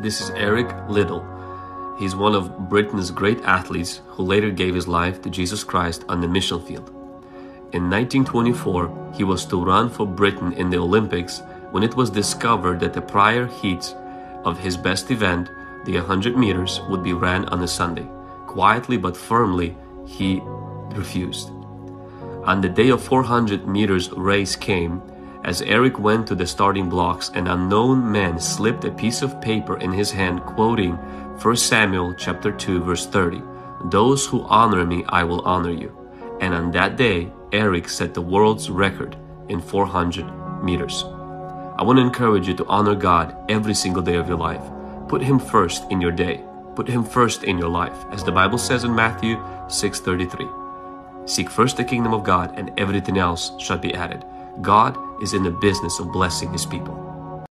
This is Eric Liddell. He's one of Britain's great athletes who later gave his life to Jesus Christ on the mission field. In 1924, he was to run for Britain in the Olympics when it was discovered that the prior heats of his best event, the 100 meters, would be ran on a Sunday. Quietly but firmly, he refused. On the day of 400 meters race came, as Eric went to the starting blocks, an unknown man slipped a piece of paper in his hand quoting 1 Samuel chapter 2 verse 30. Those who honor me, I will honor you. And on that day, Eric set the world's record in 400 meters. I want to encourage you to honor God every single day of your life. Put him first in your day. Put him first in your life. As the Bible says in Matthew 6:33. Seek first the kingdom of God and everything else shall be added. God is in the business of blessing his people.